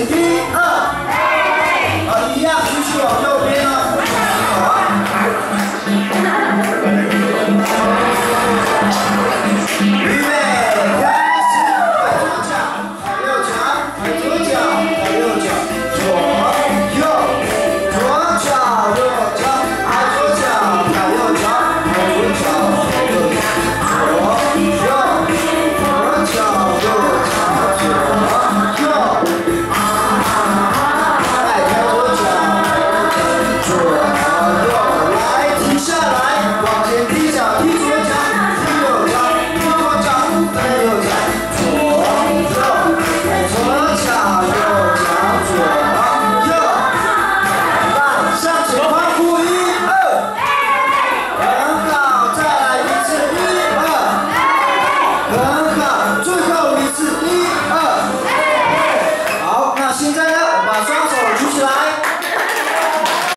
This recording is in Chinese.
一二。 긴장하